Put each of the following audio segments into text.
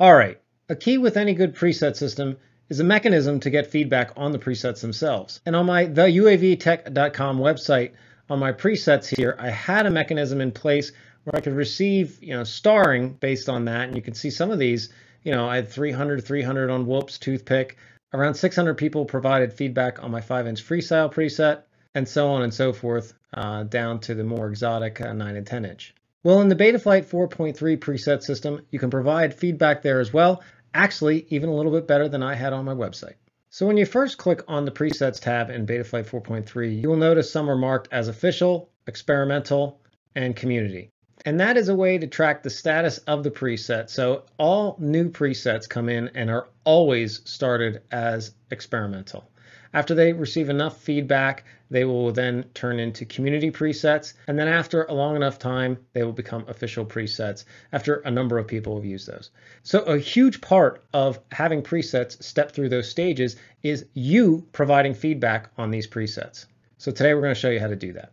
All right, a key with any good preset system is a mechanism to get feedback on the presets themselves. And on my theuavtech.com website, on my presets here, I had a mechanism in place where I could receive, you know, starring based on that. And you can see some of these, you know, I had 300, 300 on Whoops, Toothpick. Around 600 people provided feedback on my 5-inch freestyle preset, and so on and so forth, uh, down to the more exotic uh, 9 and 10 inch. Well, in the Betaflight 4.3 preset system, you can provide feedback there as well, actually even a little bit better than I had on my website. So when you first click on the presets tab in Betaflight 4.3, you will notice some are marked as official, experimental, and community. And that is a way to track the status of the preset. So all new presets come in and are always started as experimental. After they receive enough feedback, they will then turn into community presets. And then after a long enough time, they will become official presets after a number of people have used those. So a huge part of having presets step through those stages is you providing feedback on these presets. So today we're going to show you how to do that.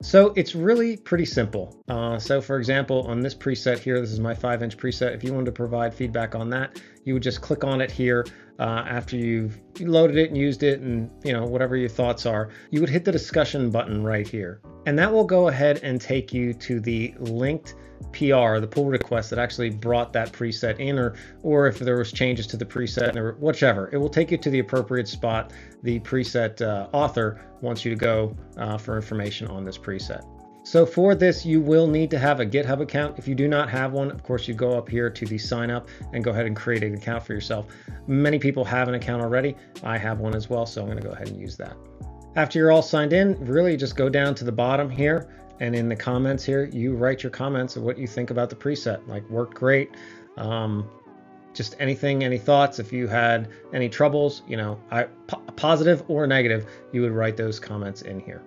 So it's really pretty simple. Uh, so for example, on this preset here, this is my five inch preset. If you wanted to provide feedback on that, you would just click on it here uh, after you've loaded it and used it and you know whatever your thoughts are. You would hit the discussion button right here. And that will go ahead and take you to the linked PR, the pull request that actually brought that preset in, or or if there was changes to the preset or whichever, it will take you to the appropriate spot the preset uh, author wants you to go uh, for information on this preset. So for this, you will need to have a GitHub account. If you do not have one, of course, you go up here to the sign up and go ahead and create an account for yourself. Many people have an account already. I have one as well, so I'm gonna go ahead and use that. After you're all signed in, really just go down to the bottom here and in the comments here, you write your comments of what you think about the preset. Like worked great. Um, just anything, any thoughts. If you had any troubles, you know, I, positive or negative, you would write those comments in here.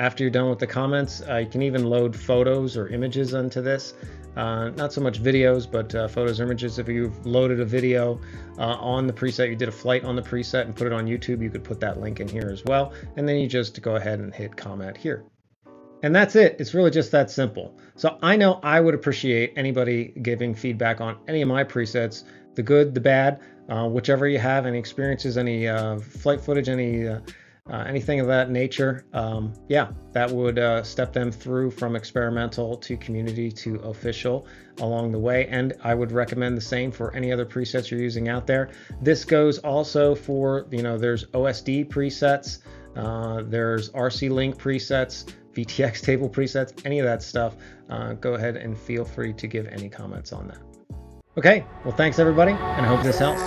After you're done with the comments, uh, you can even load photos or images onto this. Uh, not so much videos, but uh, photos or images. If you've loaded a video uh, on the preset, you did a flight on the preset and put it on YouTube, you could put that link in here as well. And then you just go ahead and hit comment here. And that's it. It's really just that simple. So I know I would appreciate anybody giving feedback on any of my presets, the good, the bad, uh, whichever you have, any experiences, any uh, flight footage, any uh, anything of that nature, um, yeah, that would uh, step them through from experimental to community to official along the way. And I would recommend the same for any other presets you're using out there. This goes also for, you know, there's OSD presets, uh, there's RC Link presets, VTX table presets, any of that stuff. Uh, go ahead and feel free to give any comments on that. Okay, well, thanks everybody, and I hope this helps.